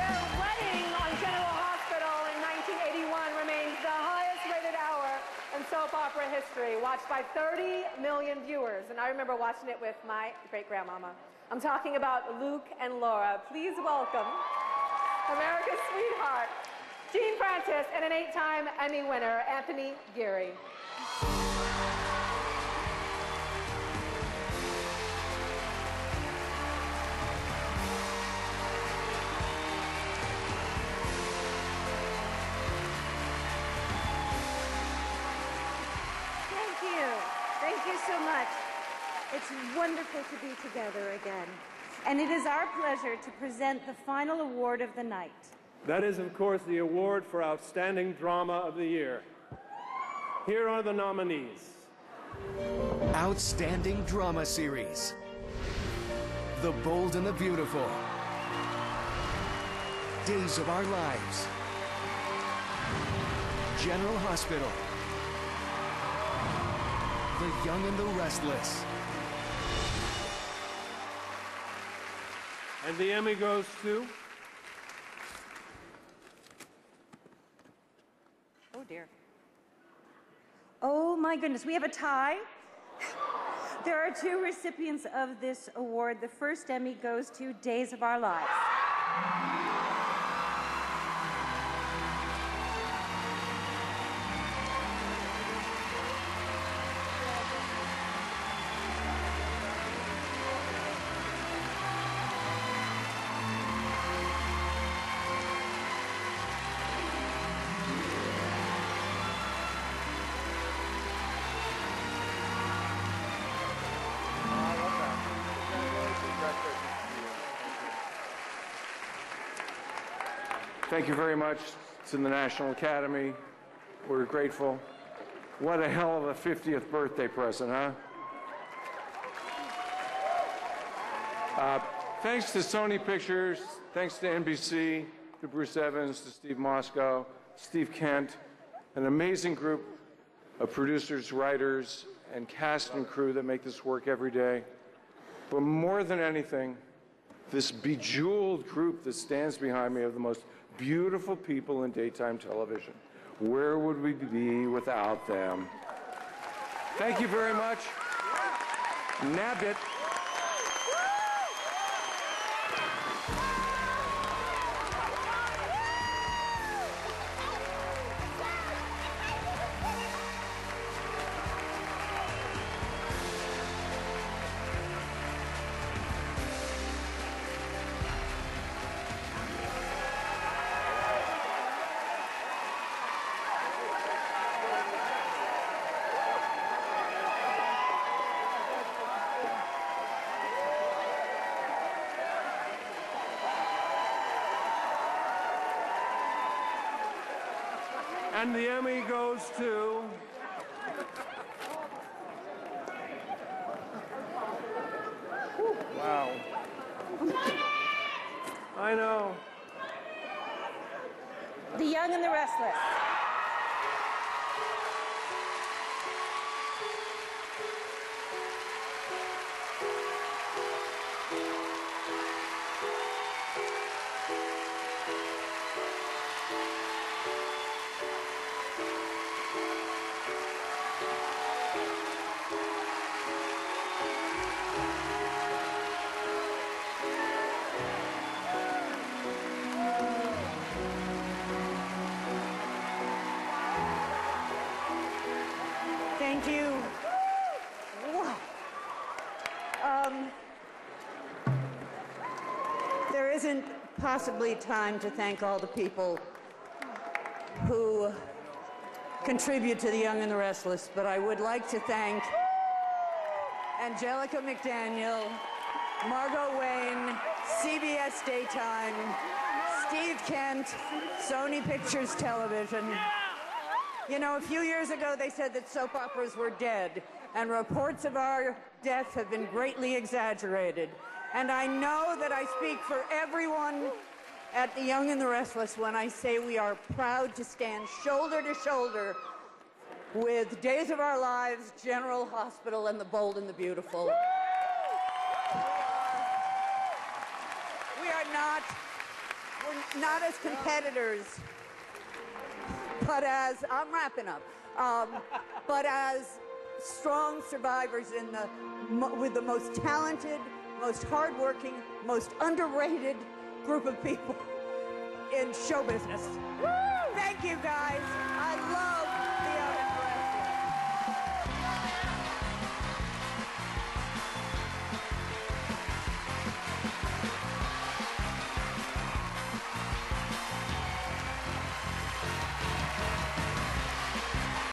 Their wedding on General Hospital in 1981 remains the highest rated hour in soap opera history, watched by 30 million viewers. And I remember watching it with my great grandmama. I'm talking about Luke and Laura. Please welcome America's sweetheart, Genie Francis, and an eight time Emmy winner, Anthony Geary. It's wonderful to be together again. And it is our pleasure to present the final award of the night. That is, of course, the award for Outstanding Drama of the Year. Here are the nominees Outstanding Drama Series. The Bold and the Beautiful. Days of Our Lives. General Hospital. The Young and the Restless. And the Emmy goes to Oh, dear. Oh, my goodness. We have a tie. There are two recipients of this award. The first Emmy goes to Days of Our Lives. Thank you very much to the National Academy. We're grateful. What a hell of a 50th birthday present, huh? Uh, thanks to Sony Pictures, thanks to NBC, to Bruce Evans, to Steve Mosko, Steve Kent, an amazing group of producers, writers, and cast and crew that make this work every day. But more than anything, this bejeweled group that stands behind me of the most beautiful people in daytime television. Where would we be without them? Thank you very much. Nabbed And the Emmy goes to. Wow. I know. The Young and the Restless. Thank you. Um, there isn't possibly time to thank all the people who contribute to The Young and the Restless, but I would like to thank Angelica McDaniel, Margot Wayne, CBS Daytime, Steve Kent, Sony Pictures Television. You know, a few years ago they said that soap operas were dead, and reports of our death have been greatly exaggerated. And I know that I speak for everyone at The Young and the Restless when I say we are proud to stand shoulder to shoulder with Days of Our Lives, General Hospital, and The Bold and the Beautiful. are not, we're not as competitors, but as, I'm wrapping up, um, but as strong survivors in the, with the most talented, most hardworking, most underrated group of people in show business. Thank you guys. I love